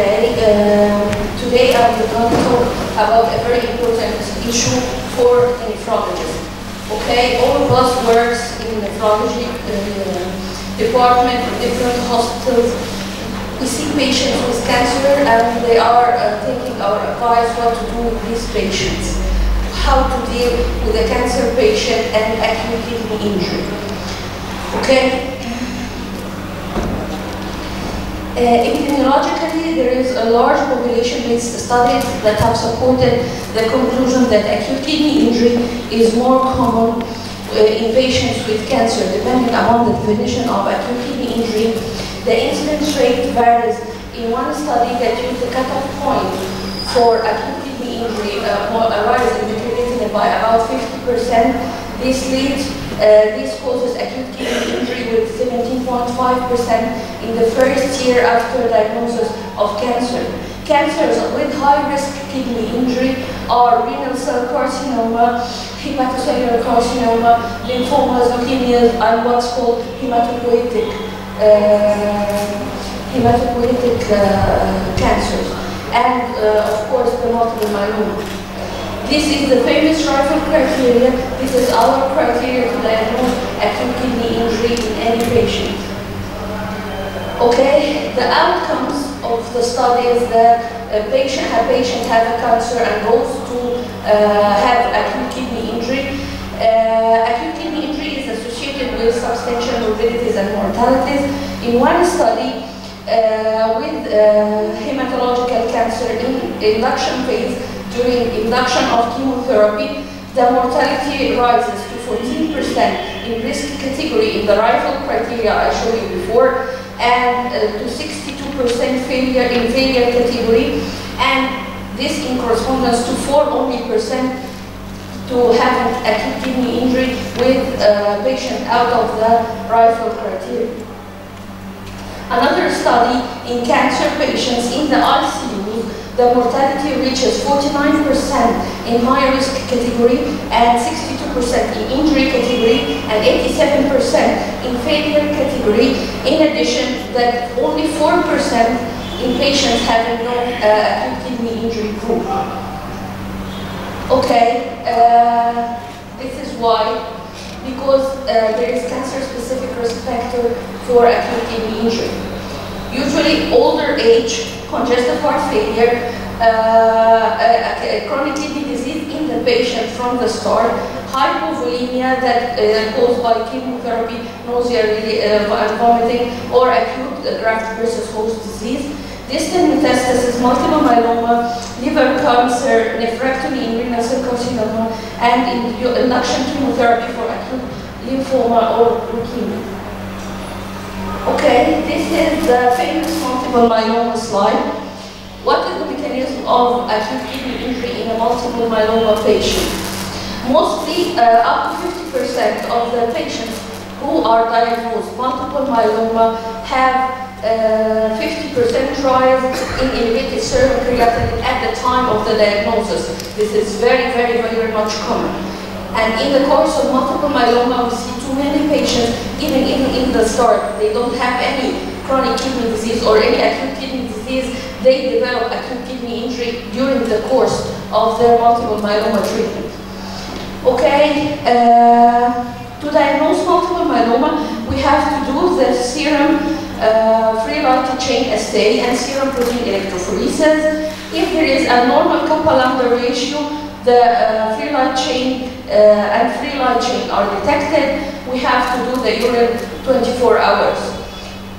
Okay, um, today going to talk about a very important issue for nephrologists. Okay, all of us works in nephrology uh, department different hospitals. We see patients with cancer and they are uh, taking our advice what to do with these patients how to deal with a cancer patient and acute kidney injury. Okay? Uh, epidemiologically, there is a large population-based studies that have supported the conclusion that acute kidney injury is more common uh, in patients with cancer, depending upon the definition of acute kidney injury. The incidence rate varies. In one study that used the cutoff point for acute kidney injury, uh, rise by about 50%. This leads, uh, this causes acute kidney injury with 17.5% in the first year after diagnosis of cancer. Cancers with high-risk kidney injury are renal cell carcinoma, hepatocellular carcinoma, lymphomas, leukemias, and what's called hematopoietic, uh, hematopoietic uh, cancers. And, uh, of course, the multiple myeloma. This is the famous Rifle criteria. This is our criteria to diagnose acute kidney injury in any patient. Okay, the outcomes of the study is that a patient, a patient has a cancer and goes to uh, have acute kidney injury. Uh, acute kidney injury is associated with substantial morbidities and mortalities. In one study, uh, with uh, hematological cancer in induction phase, during induction of chemotherapy, the mortality rises to 14% in risk category in the rifle criteria I showed you before, and uh, to 62% failure in failure category, and this in correspondence to 4 only percent to have acute kidney injury with a patient out of the rifle criteria. Another study in cancer patients in the ICU the mortality reaches 49% in high risk category and 62% in injury category and 87% in failure category. In addition, that only 4% in patients having no uh, acute kidney injury group. Okay, uh, this is why, because uh, there is cancer-specific risk factor for acute kidney injury. Usually older age congestive heart failure, uh, a, chronic kidney disease in the patient from the start, hypovolemia that uh, caused by chemotherapy, nausea, really, uh, vomiting, or acute graft versus host disease. Distant metastasis, multiple myeloma, liver cancer, nephrectomy in renal cell carcinoma, and induction chemotherapy for acute lymphoma or leukemia. Okay, this is the famous multiple myeloma slide. What is the mechanism of acute kidney injury in a multiple myeloma patient? Mostly, uh, up to 50% of the patients who are diagnosed with multiple myeloma have 50% uh, rise in elevated serum creatinine at the time of the diagnosis. This is very, very, very much common. And in the course of multiple myeloma, we see too many patients, even, even in the start, they don't have any chronic kidney disease or any acute kidney disease, they develop acute kidney injury during the course of their multiple myeloma treatment. Okay, uh, to diagnose multiple myeloma, we have to do the serum uh, free light chain assay and serum protein electrophoresis. If there is a normal kappa lambda ratio, the uh, free light chain uh, and free light chain are detected, we have to do the urine 24 hours.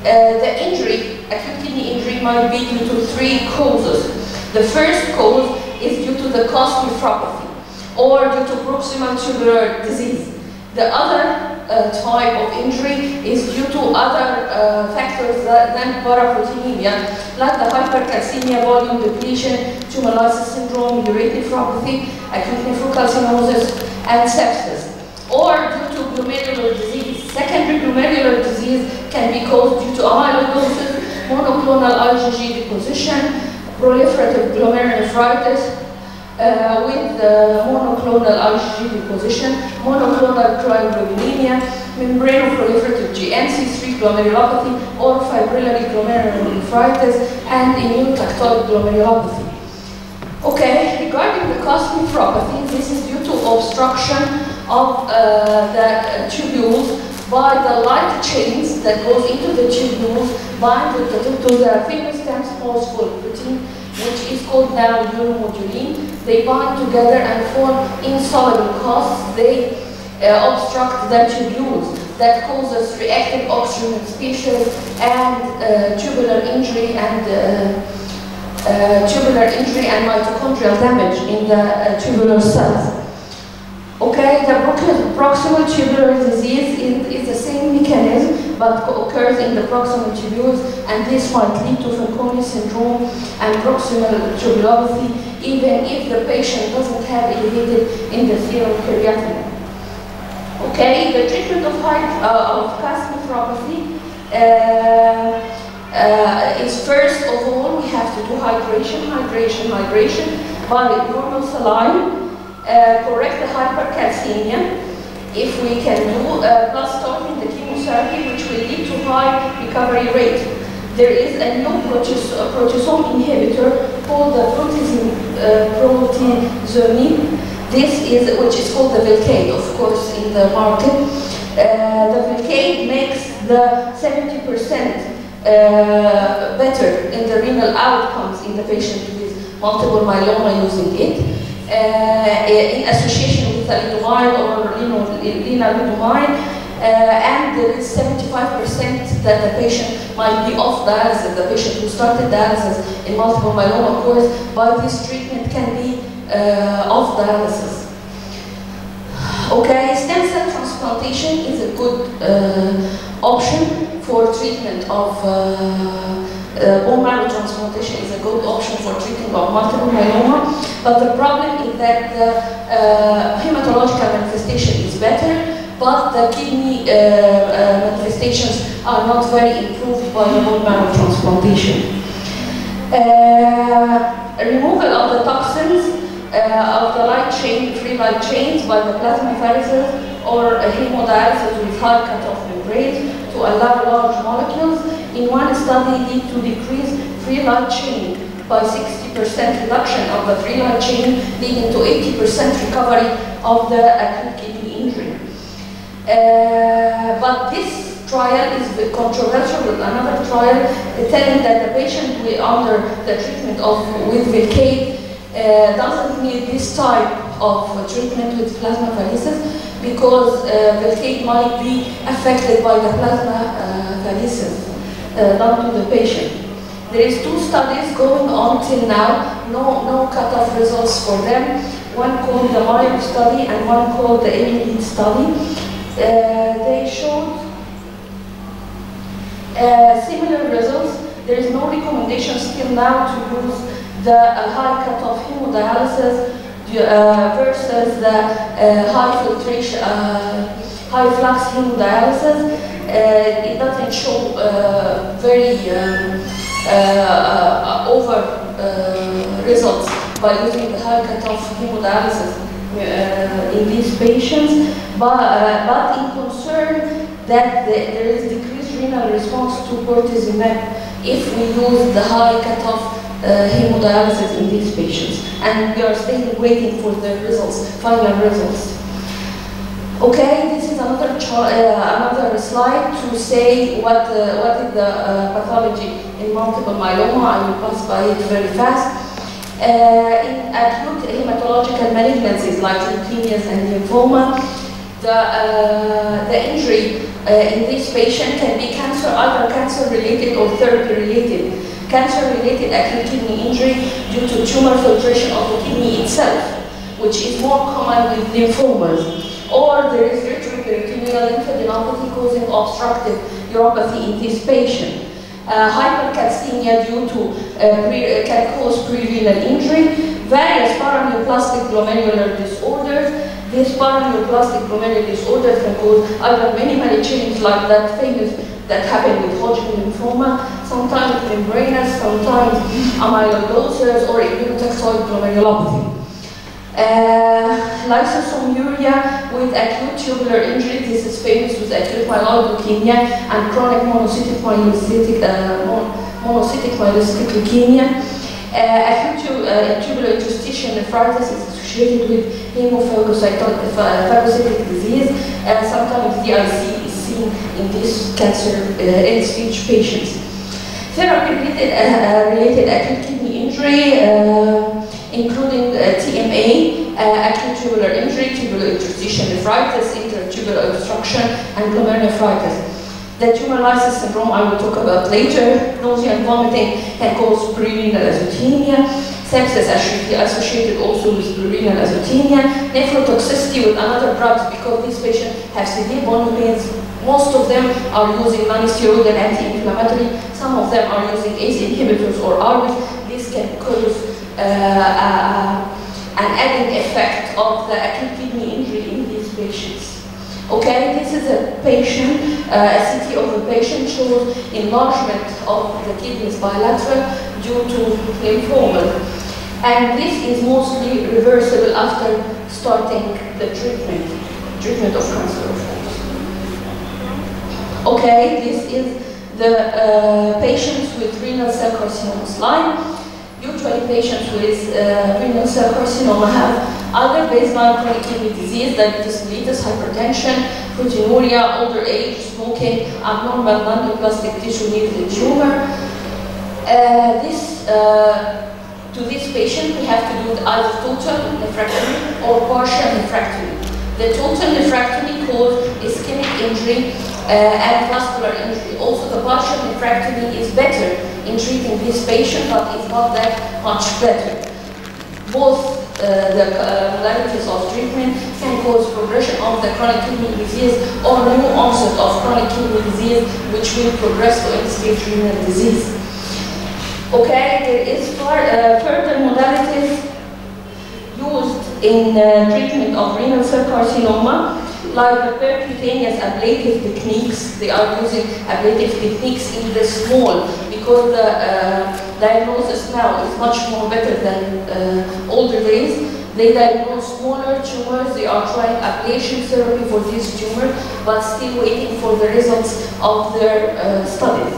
Uh, the injury, acute kidney injury, might be due to three causes. The first cause is due to the cast nephropathy or due to proximal tubular disease. The other uh, type of injury is due to other uh, factors than paraproteinemia, like the hypercalcemia, volume depletion, tumor lysis syndrome, urate nephropathy, acute nephrocalcinosis, and sepsis. Or due to glomerular disease. Secondary glomerular disease can be caused due to amyloidosis, monoclonal IgG deposition, proliferative glomerulonephritis, uh, with the monoclonal IgG deposition, monoclonal cryoglobulinemia, membranoproliferative GNC3 glomerulopathy, or fibrillary glomerulonephritis, and immunotactoid glomerulopathy. Okay, regarding the cast nephropathy, this is due to obstruction of uh, the tubules by the light chains that goes into the tubules bind to the, to the famous phospholipid protein, which is called now uromodulin. They bind together and form insoluble casts. They uh, obstruct the tubules that causes reactive oxygen species and uh, tubular injury and uh, uh, tubular injury and mitochondrial damage in the uh, tubular cells. Okay, the proximal tubular disease is, the same mechanism but occurs in the proximal tubules and this might lead to Fanconi syndrome and proximal tubulopathy even if the patient doesn't have elevated endothelial creatinine. Okay, the treatment of, heart, uh, of cast nephropathy uh, uh, is first of all we have to do hydration, hydration, hydration by normal saline, uh, correct the hypercalcemia. If we can do uh, plus starting the chemotherapy which will lead to high recovery rate. There is a new proteas uh, proteasome inhibitor called the proteasome, uh. This is, which is called the Velcade, of course, in the market. Uh, the Velcade makes the 70% uh, better in the renal outcomes in the patient with multiple myeloma using it. Uh, in association with thalidomide or lenalidomide, uh, and there is 75% that the patient might be off dialysis. The patient who started dialysis in multiple myeloma of course by this treatment can be uh, off dialysis. Okay, stem cell transplantation is a good uh, option for treatment of uh, uh, bone marrow transplantation is a good option for treating of multiple myeloma, but the problem is that the uh, hematological manifestation is better, but the kidney uh, uh, manifestations are not very improved by bone marrow transplantation. Uh, removal of the toxins of the light chain, free light chains by the plasmapheresis or hemodialysis with high cutoff membranes to allow large molecules in one study lead to decrease free light chain by 60% reduction of the free light chain leading to 80% recovery of the acute kidney injury. Uh, but this trial is controversial with another trial telling that the patient under the treatment of with Velcade uh, doesn't need this type of treatment with plasma plasmapheresis because uh, Velcade might be affected by the plasma uh, uh, done to the patient. There is two studies going on till now, no, no cutoff results for them. One called the MILE study and one called the AMD study. Uh, they showed uh, similar results. There is no recommendation still now to use the uh, high cutoff hemodialysis uh, versus the uh, high filtration, uh, high flux hemodialysis, it doesn't show very um, over results by using the high cutoff hemodialysis uh, in these patients, but, uh, but in concern that the, there is decreased renal response to bortezomib if we use the high cutoff uh, hemodialysis in these patients. And we are still waiting for the results, final results. Okay, this is another uh, another slide to say what uh, what is the uh, pathology in multiple myeloma. I will pass by it very fast. Uh, in acute hematological malignancies like leukemias and lymphoma, the uh, the injury in this patient can be cancer, either cancer related or therapy related cancer-related acute kidney injury due to tumor filtration of the kidney itself, which is more common with lymphomas. Or there is retroperitoneal lymphadenopathy causing obstructive uropathy in this patient. Uh, hypercalcemia due to uh, pre, uh, can cause pre-renal injury, various paraneoplastic glomerular disorders. These paraneoplastic glomerular disorders can cause either many, many changes like that famous that happen with Hodgkin lymphoma, sometimes membranous, sometimes amyloidosis or immunotactoid glomerulopathy. Uh, lysozymuria with acute tubular injury. This is famous with acute myeloid leukemia and chronic monocytic myelocytic, uh, mon monocytic myelocytic leukemia. Uh, acute uh, tubular interstitial nephritis is associated with hemophagocytic disease. Uh, sometimes DIC is seen in this cancer uh, stage patients. Therapy-related uh, related acute kidney injury, uh, including uh, TMA, uh, acute tubular injury, tubular interstitial nephritis, intertubular obstruction, and glomerulonephritis. The tumor lysis syndrome I will talk about later. Nausea and vomiting can cause prerenal azotemia. Sepsis associated also with prerenal azotemia. Nephrotoxicity with another drugs because these patients have severe bone pains. Most of them are using non-steroidal anti-inflammatory. Some of them are using ACE inhibitors or ARBs. This can cause an added effect of the acute kidney injury in these patients. Okay, this is a patient, uh, a CT of a patient shows enlargement of the kidneys bilateral due to lymphoma. And this is mostly reversible after starting the treatment, treatment of cancer of course. Okay, this is the uh, patients with renal cell carcinoma slide. Usually patients with uh, renal cell carcinoma have other baseline chronic kidney disease, diabetes mellitus, hypertension, proteinuria, older age, smoking, abnormal non-plastic tissue near the tumor. Uh, this, uh, to this patient, we have to do either total nephrectomy or partial nephrectomy. The total nephrectomy causes ischemic injury uh, and vascular injury. Also, the partial nephrectomy is better in treating this patient, but it's not that much better. Both uh, the uh, modalities of treatment can cause progression of the chronic kidney disease or new onset of chronic kidney disease, which will progress to end-stage renal disease. Okay, there is far, uh, further modalities used in uh, treatment of renal cell carcinoma, like the percutaneous ablative techniques. They are using ablative techniques in the small because the uh, diagnosis now is much more better than uh, older days. They diagnose smaller tumors. They are trying ablation therapy for this tumor, but still waiting for the results of their uh, studies.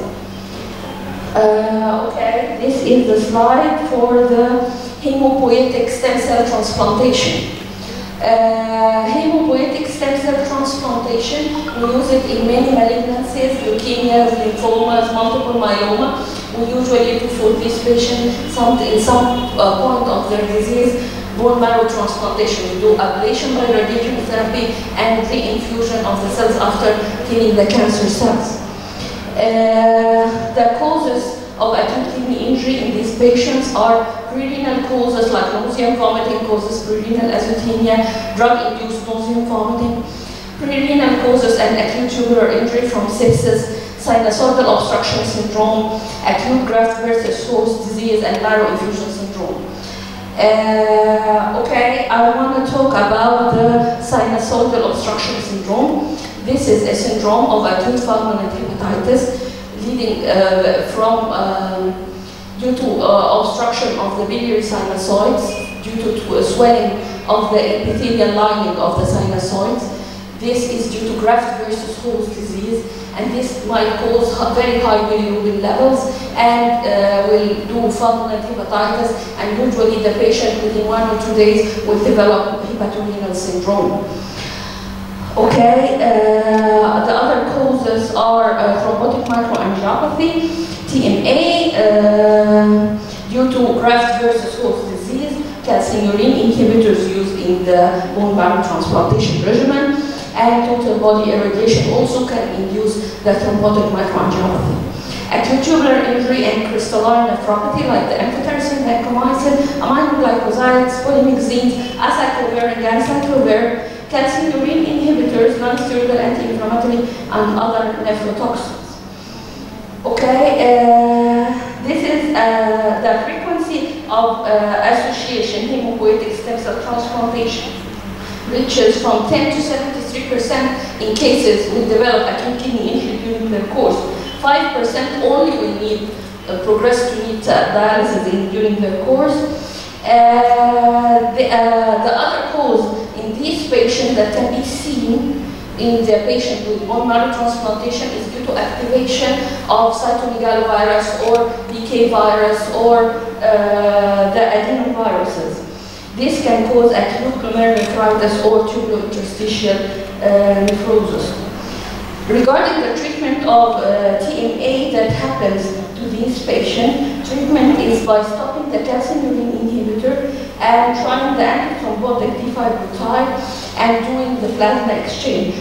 Uh, okay, this is the slide for the hemopoietic stem cell transplantation. Uh, hemopoietic stem cell transplantation, we use it in many malignancies, leukemias, lymphomas, multiple myeloma. We usually do for this patient some, in some uh, point of their disease bone marrow transplantation. We do ablation by radiation therapy and reinfusion of the cells after killing the cancer cells. Uh, the causes of acute kidney injury in these patients are prerenal causes like nausea vomiting causes prerenal azotemia, drug-induced nausea vomiting, prerenal causes and acute tubular injury from sepsis, sinusoidal obstruction syndrome, acute graft versus host disease, and marrow infusion syndrome. Uh, okay, I want to talk about the sinusoidal obstruction syndrome. This is a syndrome of acute fulminant hepatitis leading uh, from um, due to uh, obstruction of the biliary sinusoids, due to, to swelling of the epithelial lining of the sinusoids. This is due to graft versus host disease, and this might cause very high bilirubin levels and uh, will do fulminant hepatitis, and usually the patient within one or two days will develop hepatorenal syndrome. Okay, uh, the other causes are uh, thrombotic microangiopathy, TMA, uh, due to graft versus host disease, calcineurin inhibitors used in the bone marrow transplantation regimen, and total body irradiation also can induce the thrombotic microangiopathy. Acute tubular injury and crystalline nephropathy like the amphotericin, vancomycin, aminoglycosides, polymyxins, acyclovir and ganciclovir, calcineurin inhibitors, non-steroidal anti-inflammatory, and other nephrotoxins. Okay, uh, this is uh, the frequency of uh, association hemopoietic stem cell transplantation reaches from 10 to 73% in cases we develop acute kidney injury during the course. 5% only will need uh, progress to need uh, dialysis in, during the course. Uh, the, the, complication that can be seen in the patient with bone marrow transplantation is due to activation of cytomegalovirus or BK virus or uh, the adenoviruses. This can cause acute glomerulonephritis or tubulointerstitial uh, nephrosis. Regarding the treatment of uh, TMA that happens to these patients, treatment is by stopping the inhibitor and trying the antithrombotic defibrotide and doing the plasma exchange.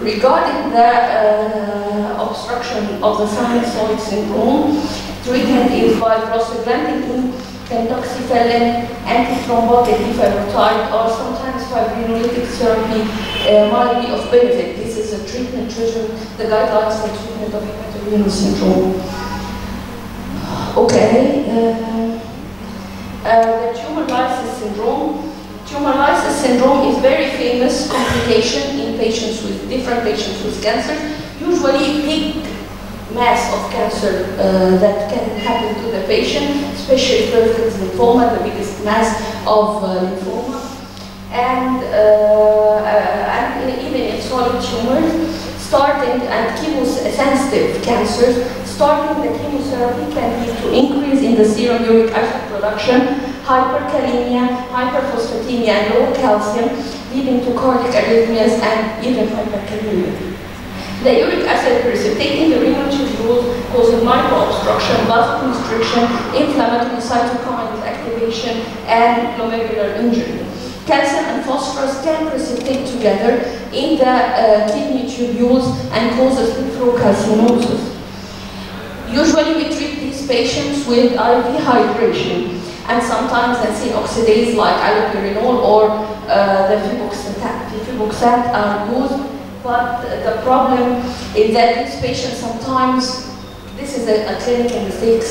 Regarding the uh, obstruction of the sinusoid syndrome, treatment is by prostaglandin, pentoxifylline, antithrombotic defibrotide, or sometimes fibrinolytic therapy uh, might be of benefit. This is a treatment regimen, the guidelines for treatment of hepatorenal syndrome. Okay. Uh, uh, the lysis syndrome. Tumor lysis syndrome is very famous complication in patients with different patients with cancer. Usually big mass of cancer uh, that can happen to the patient, especially Burkitt's lymphoma, the biggest mass of uh, lymphoma. And, and even in solid tumors, starting and chemosensitive cancers, starting the chemotherapy can lead to increase in the serum uric acid production, hyperkalemia, hyperphosphatemia, and low calcium, leading to cardiac arrhythmias and even hyperkalemia. The uric acid precipitating the renal tubules causing microobstruction, constriction, inflammatory cytokine activation, and glomerular injury. Calcium and phosphorus can precipitate together in the uh, kidney tubules and causes nephrocalcinosis. Usually we treat these patients with IV hydration and sometimes xanthine oxidase like allopurinol or uh, the febuxostat are used. But the problem is that these patients sometimes, this is a, a clinical mistake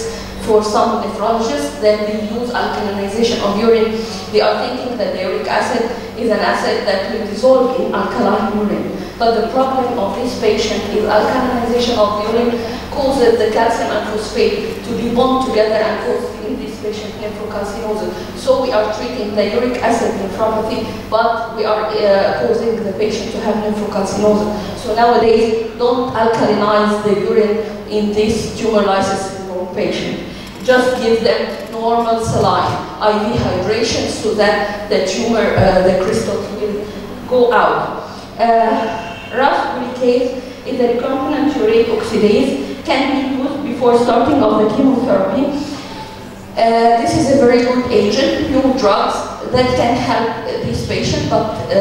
for some nephrologists, that they use alkalinization of urine. They are thinking that the uric acid is an acid that will dissolve in alkaline urine. But the problem of this patient is alkalinization of urine causes the calcium and phosphate to be bound together and cause in this nephrocalcinosis. So we are treating the uric acid nephropathy, but we are uh, causing the patient to have nephrocalcinosis. So nowadays, don't alkalinize the urine in this tumor lysis syndrome patient. Just give them normal saline, IV hydration, so that the tumor, uh, the crystals will go out. Uh, RAS glucase is a recombinant urate oxidase, can be used before starting of the chemotherapy. Uh, this is a very good agent, new drugs that can help this patient, but uh,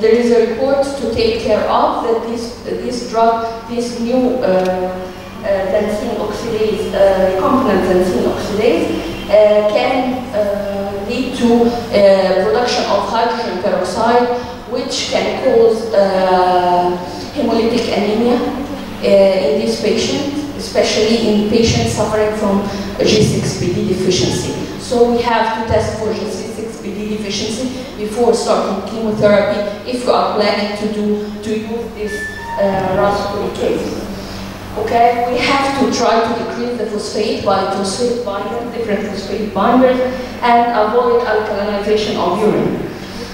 there is a report to take care of that this, this drug, this new uh, xanthine oxidase, uh, recombinant xanthine oxidase, uh, can uh, lead to uh, production of hydrogen peroxide, which can cause uh, hemolytic anemia uh, in this patient, especially in patients suffering from G6PD deficiency. So we have to test for G6PD deficiency before starting chemotherapy if you are planning to do to use this uh, RAS case. Okay, we have to try to decrease the phosphate by phosphate binders, different phosphate binders, and avoid alkalinization of urine.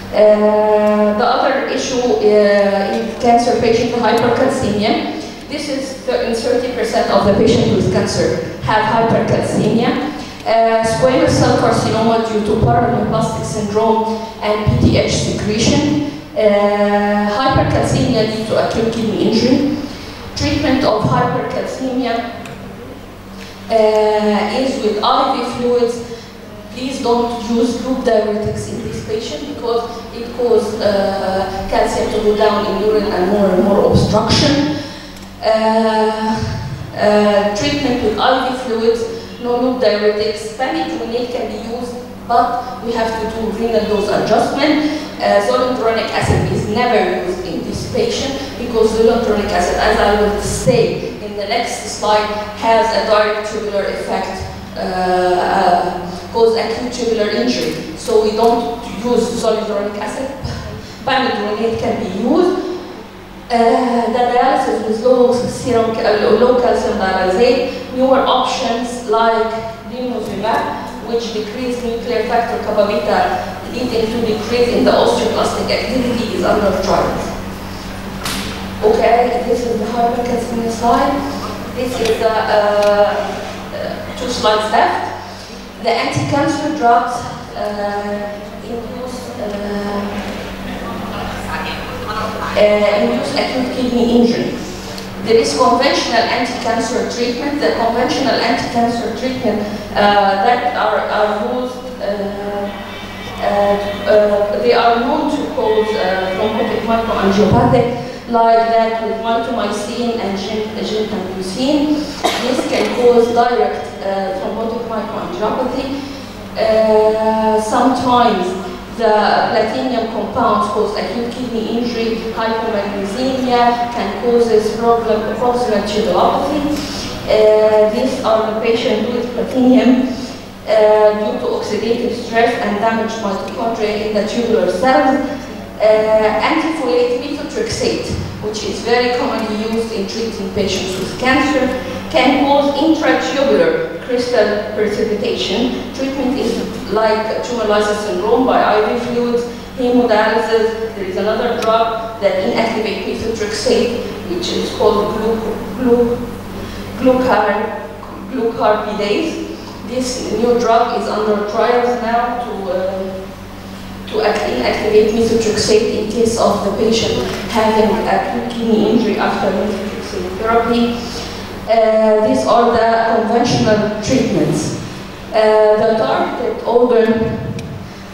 Uh, the other issue uh, in cancer patient hypercalcemia. This is 30% of the patients with cancer have hypercalcemia. Uh, squamous cell carcinoma due to paraneoplastic syndrome and PTH secretion. Uh, hypercalcemia due to acute kidney injury treatment of hypercalcemia uh, is with IV fluids. Please don't use loop diuretics in this patient because it causes uh, calcium to go down in urine and more and more obstruction. Uh, uh treatment with IV fluids, no loop diuretics, pamidronate can be used, but we have to do renal dose adjustment. Uh, zoledronic acid is never used in this patient because zoledronic acid, as I will say in the next slide, has a direct tubular effect, uh, uh, cause acute tubular injury. So we don't use zoledronic acid. Pamidronate can be used. Uh, the dialysis with low serum, low calcium newer options like denosumab, which decrease nuclear factor kappa beta leading to decrease in the osteoclastic activity is under trials. Okay, this is the hypercalcemia slide. This is the uh, uh, two slides left. The anti-cancer drugs uh, uh, induce acute kidney injury. There is conventional anti-cancer treatment. The conventional anti-cancer treatment uh, that are, are used, uh, uh, they are known to cause thrombotic microangiopathy like that with mitomycin and gentamicin. This can cause direct uh, thrombotic microangiopathy. Uh, sometimes the platinum compounds cause acute kidney injury, hypomagnesemia, can cause problem, proximal tubulopathy. Uh, these are the patients with platinum uh, due to oxidative stress and damaged mitochondria in the tubular cells uh, antifolate methotrexate, which is very commonly used in treating patients with cancer, can cause intratubular crystal precipitation. Treatment is like tumor lysis syndrome by IV fluids, hemodialysis. There is another drug that inactivates methotrexate, which is called glu glu glucarpidase. This new drug is under trials now to uh, to inactivate methotrexate in case of the patient having acute kidney injury after methotrexate therapy. Uh, these are the conventional treatments. Uh, the targeted organ,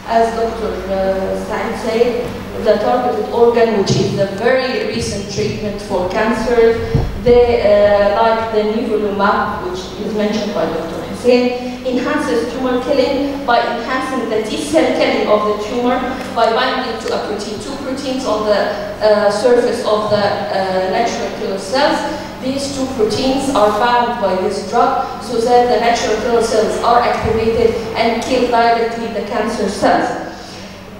as Dr. Uh, Stein said, the targeted organ, which is the very recent treatment for cancer, they, uh, like the nivolumab, which is mentioned by Dr. Hussein, enhances tumor killing by enhancing the T cell killing of the tumor by binding to a protein, two proteins on the uh, surface of the uh, natural killer cells. These two proteins are bound by this drug so that the natural killer cells are activated and kill directly the cancer cells.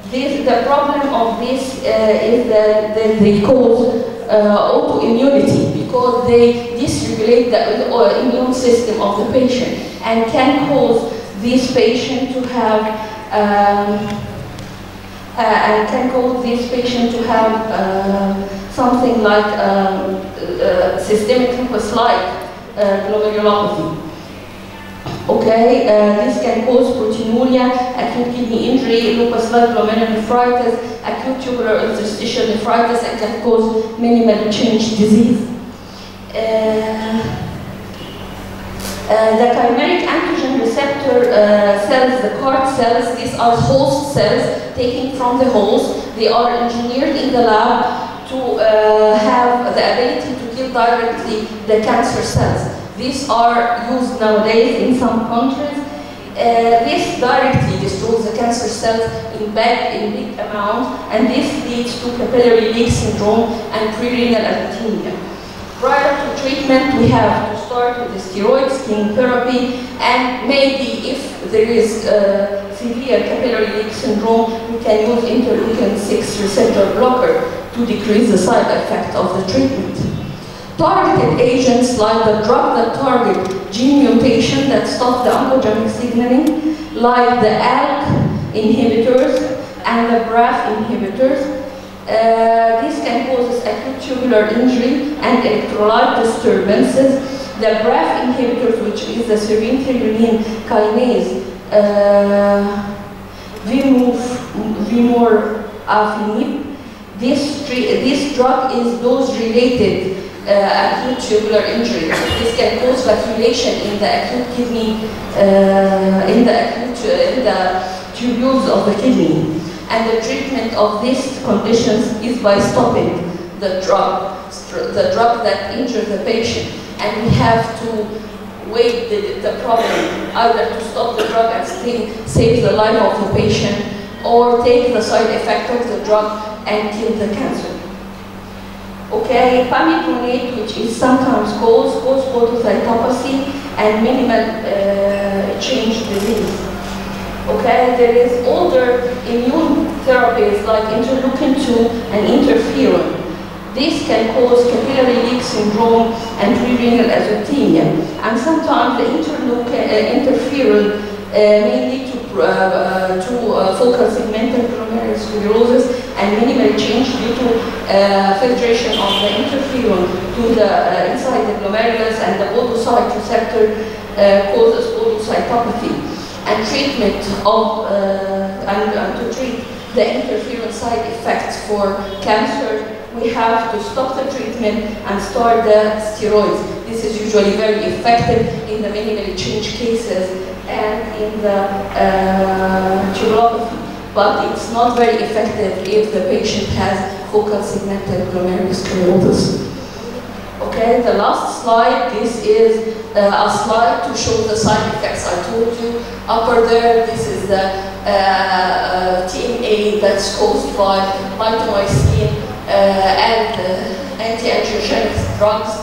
This, the problem of this uh, is that, they cause uh, autoimmunity because they dysregulate the, the immune system of the patient and can cause this patient to have um, uh, and can cause this patient to have uh, something like um, uh, systemic lupus-like uh, glomerulopathy. Okay, uh, this can cause proteinuria, acute kidney injury, lupus-like glomerulonephritis, acute tubular interstitial nephritis, and can cause minimal change disease. Uh, uh, the chimeric antigen receptor uh, cells, the CART cells, these are host cells taken from the host. They are engineered in the lab to uh, have the ability to directly the cancer cells. These are used nowadays in some countries. Uh, this directly destroys the cancer cells in big, in big amount, and this leads to capillary leak syndrome and prerenal azotemia. Prior to treatment, we have to start with the steroids, therapy, and maybe if there is uh, severe capillary leak syndrome, we can use interleukin-6 receptor blocker to decrease the side effect of the treatment. Targeted agents like the drug that target gene mutation that stop the oncogenic signaling, like the ALK inhibitors and the BRAF inhibitors, uh, this can cause acute tubular injury and electrolyte disturbances. The BRAF inhibitors, which is the serine threonine kinase, uh, this, this drug is dose-related uh, acute tubular injury. This can cause vacillation in the acute kidney, uh, in the acute, uh, in the tubules of the kidney. And the treatment of these conditions is by stopping the drug, the drug that injures the patient. And we have to wait the, the problem, either to stop the drug and still save the life of the patient, or take the side effect of the drug and kill the cancer. Okay, pamidronate, which is sometimes called cause podocytopathy and minimal uh, change disease. Okay, there is older immune therapies like interleukin-2 and interferon. This can cause capillary leak syndrome and prerenal azotemia. And sometimes the interleukin, uh, interferon uh, may lead to uh, to uh, focal segmental glomerulosclerosis and minimal change due to uh, filtration of the interferon to the uh, inside the glomerulus and the podocyte receptor uh, causes podocytopathy. And treatment of uh, and, and to treat the interferon side effects for cancer, we have to stop the treatment and start the steroids. This is usually very effective in the minimally change cases and in the uh. But it's not very effective if the patient has focal segmental glomerulosclerosis. Okay, the last slide, this is uh, a slide to show the side effects I told you. Upper there, this is the uh, uh, TMA that's caused by mitomycin uh, and uh, anti-angiogenic drugs.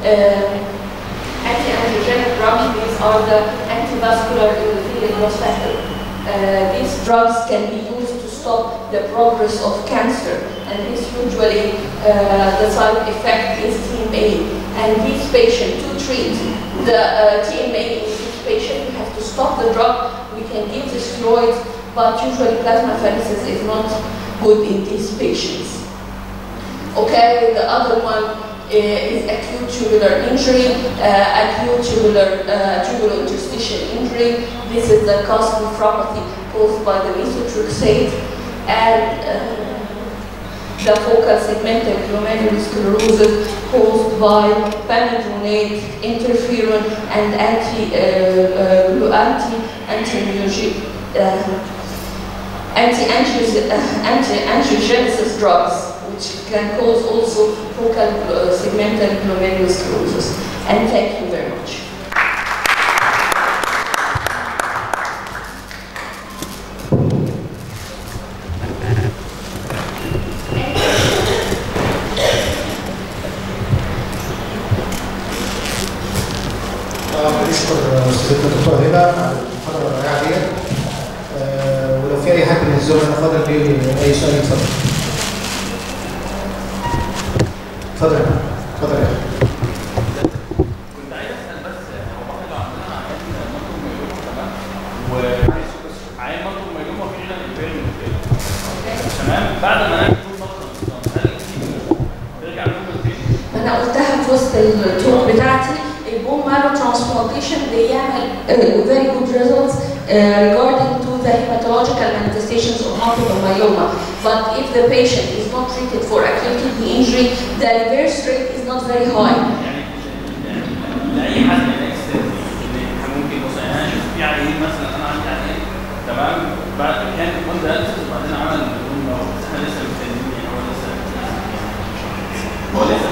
Uh, anti-angiogenic drugs, these are the antivascular endothelial growth factor. Uh, these drugs can be used to stop the progress of cancer, and this usually uh, the side effect is TMA. And these patients, to treat the uh, TMA in this patient, we have to stop the drug. We can give the steroids, but usually plasmapheresis is not good in these patients. Okay, the other one is acute tubular injury, uh, acute tubular uh, tubulointerstitial injury. This is the cause of nephropathy caused by the methotrexate and uh, the focal segmental glomerulosclerosis caused by pamidronate, interferon, and anti uh, uh, anti anti anti angiogenesis drugs which can cause also focal uh, segmental glomerulosclerosis. And thank you very much. manifestations of multiple myeloma. But if the patient is not treated for acute kidney injury, the reverse rate is not very high. يعني يعني لاي حد من الاكستنت احنا ممكن بص يعني انا شفت في عيانين مثلا انا عندي عيان تمام بعد كان كنت انسس وبعدين عمل ميلوما بس احنا لسه مستنيين يعني هو لسه هو لسه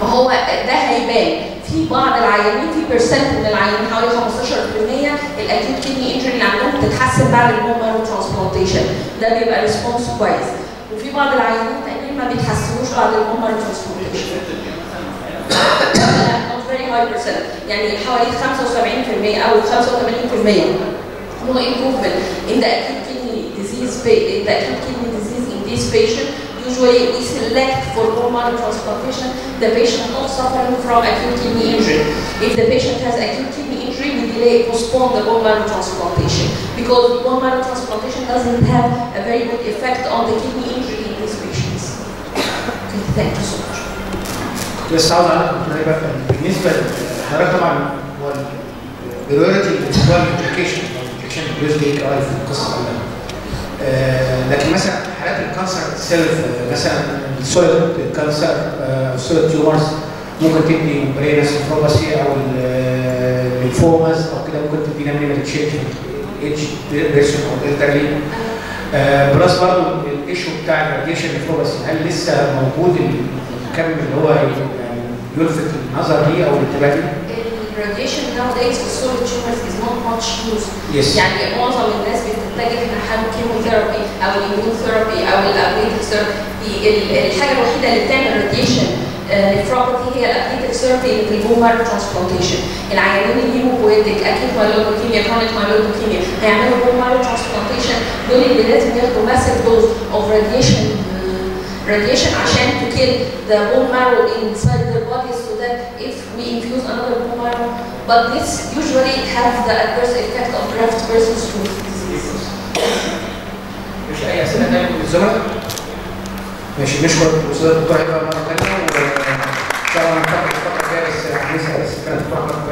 ما هو ده هيبان في بعض العيانين في بيرسنت من العيانين حوالي 15% الاكيوت كيدني انجري اللي عندهم بتتحسن بعد البون ترانسبلانتيشن ده بيبقى ريسبونس كويس. وفي بعض العيانين تانيين ما بيتحسنوش بعد البون ترانسبلانتيشن يعني حوالي 75% أو 85% no improvement in the acute kidney pa- in the acute kidney disease in usually we select for bone marrow transplantation the patient not suffering from acute kidney injury if the patient has acute kidney injury we delay postpone the bone marrow transplantation because the bone marrow transplantation doesn't have a very good effect on the kidney injury in these patients okay thank you so much بس عاوز اعرف دكتور هبه بالنسبه لحضرتك طبعا هو البريورتي هو الابلكيشن او الابلكيشن بالنسبه لي في القصه كلها آه، لكن مثلا حالات الكانسر سيلف مثلا السوليد كانسر السوليد تيومرز ممكن تدي برينس نفروباسي أو الليمفوماز أو كده ممكن تدي نمي تشينج اتش بيرسون أو الترلي بلس برضه الايشو بتاع الراديشن نفروباسي هل لسه موجود الكم اللي هو يعني يلفت النظر ليه أو الانتباه ليه؟ الراديشن nowadays في tumors is not much used Yes. يعني معظم الناس بتتجه نحو كيموثيرابي أو الاميون ثيرابي أو الابليتيك ثيرابي الحاجة الوحيدة اللي بتعمل راديشن نفروباثي هي الابليتيك ثيرابي اللي في البون مارو ترانسبلانتيشن العيانين الهيموبويتيك أكيد مايلوكيميا كرونيك مايلوكيميا هيعملوا بون مارو ترانسبلانتيشن دول اللي لازم ياخدوا ماسيف دوز اوف راديشن radiation عشان to kill the bone marrow inside their body so that if we infuse another bone marrow but this usually has the adverse effect of graft versus host. مش أي أسئلة تانيه من الزملاء ماشي نشكر الأستاذ الدكتور هبه مره ثانية وإن شاء الله نفتح الفترة الجاية بس هنسأل بس كانت فقره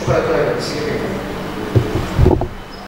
شكرا دكتور هبه